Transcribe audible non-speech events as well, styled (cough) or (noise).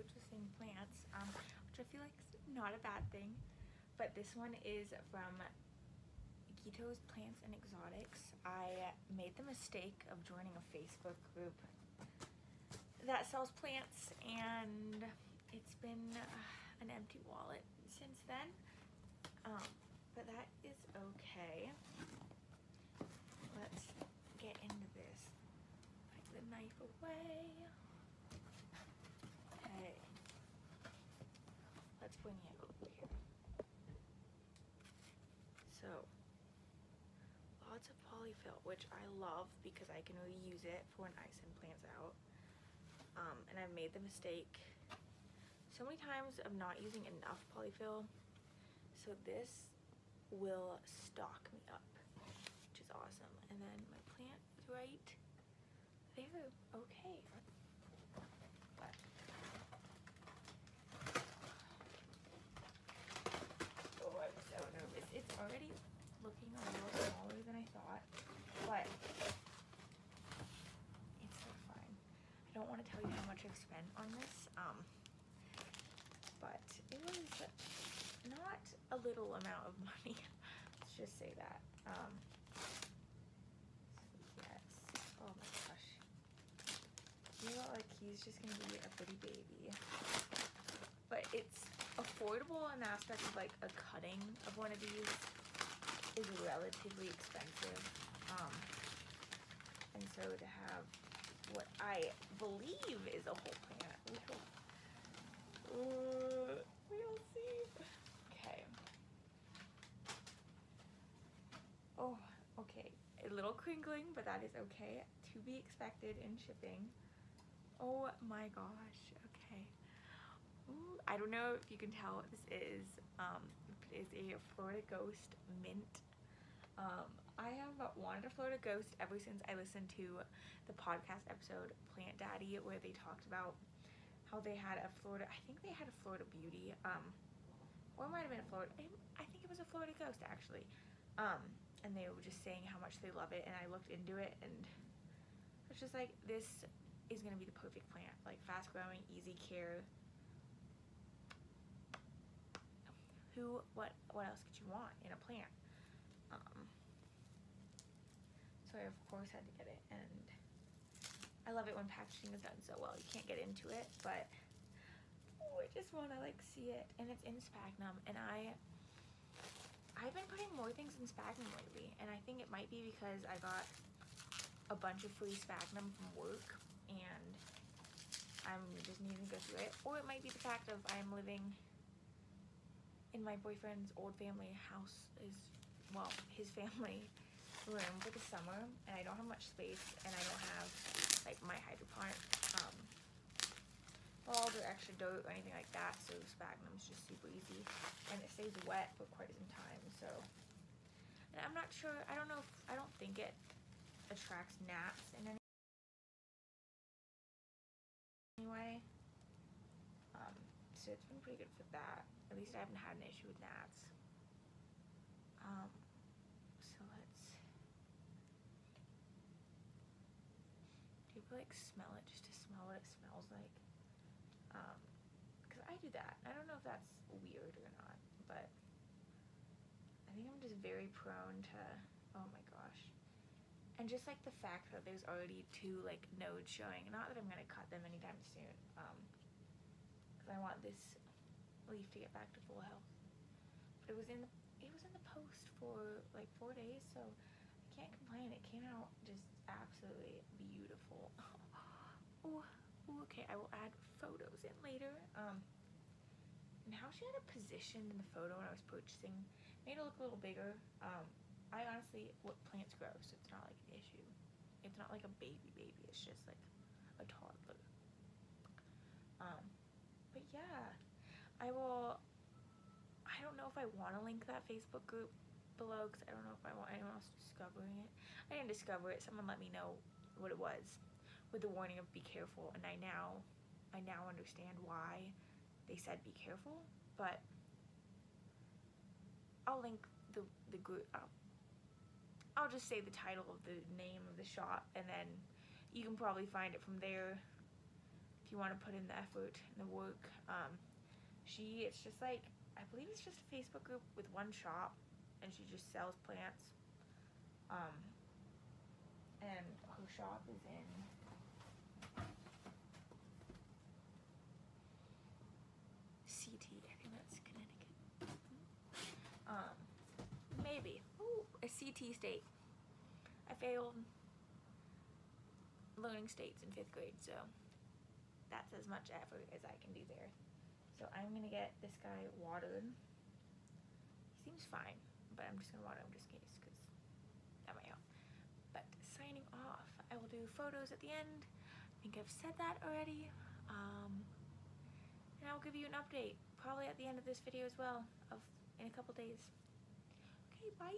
purchasing plants, um, which I feel like is not a bad thing. But this one is from Gito's Plants and Exotics. I made the mistake of joining a Facebook group that sells plants and it's been uh, an empty wallet since then. Um, but that is okay. Let's get into this. Put the knife away. Okay. Here. So, lots of polyfill, which I love because I can reuse it for when I send plants out. Um, and I've made the mistake so many times of not using enough polyfill. So this will stock me up, which is awesome. And then my plant is right there. Okay. But oh, I'm so nervous. It's already looking a little smaller than I thought, but it's so fine. I don't to tell you how much I've spent on this, um, but it was not a little amount of (laughs) money. Let's just say that. Um. Oh my gosh. You know, like he's just gonna be a pretty baby. But it's affordable in the aspect of like a cutting of one of these is relatively expensive. Um, and so to have what I believe is a whole plant, we will, uh, we'll see. Okay. Oh, okay. A little crinkling, but that is okay. To be expected in shipping. Oh my gosh. Okay. Ooh, I don't know if you can tell this is. Um, it is a Florida Ghost mint. Um, I have wanted a Florida Ghost ever since I listened to the podcast episode Plant Daddy where they talked about how they had a Florida, I think they had a Florida Beauty, um, or it might have been a Florida, I think it was a Florida Ghost actually. Um, and they were just saying how much they love it and I looked into it and it's just like this is gonna be the perfect plant like fast growing easy care who what what else could you want in a plant um, so I of course had to get it and I love it when packaging is done so well you can't get into it but oh, I just want to like see it and it's in Sphagnum and I I've been putting more things in Sphagnum lately, and I think it might be because I got a bunch of free Sphagnum from work, and I'm just needing to go through it. Or it might be the fact of I'm living in my boyfriend's old family house, is well, his family room for the summer, and I don't have much space, and I don't have like my hydroponic um, balls or extra dirt or anything like that. So sphagnum is just super easy and it stays wet for quite some time. So and I'm not sure, I don't know if, I don't think it attracts gnats in any way. Um, so it's been pretty good for that. At least I haven't had an issue with gnats. Um, so let's, do you like smell it just to smell what it smells like? Um, because um, I do that. I don't know if that's weird or not, but I think I'm just very prone to, oh my gosh. And just like the fact that there's already two like nodes showing, not that I'm to cut them anytime soon, um, because I want this leaf to get back to full health. But it was in the, it was in the post for like four days, so I can't complain. It came out just absolutely beautiful. (laughs) oh, okay, I will add photos in later. Um, and how she had it positioned in the photo when I was purchasing made it look a little bigger. Um, I honestly, what plants grow, so it's not like an issue. It's not like a baby baby, it's just like a toddler. Um, but yeah, I will, I don't know if I want to link that Facebook group below because I don't know if I want anyone else discovering it. I didn't discover it, someone let me know what it was with the warning of be careful and I now I now understand why they said be careful but I'll link the the group I'll, I'll just say the title of the name of the shop and then you can probably find it from there if if you want to put in the effort and the work. Um, she, it's just like, I believe it's just a Facebook group with one shop, and she just sells plants. Um, and her shop is in CT. I think that's Connecticut. Um, maybe. Ooh, a CT state. I failed learning states in fifth grade, so that's as much effort as I can do there. So I'm gonna get this guy watered. He seems fine, but I'm just gonna water him just in case, because that might help. But signing off, I will photos at the end. I think I've said that already. Um, and I'll give you an update, probably at the end of this video as well, of in a couple days. Okay, bye!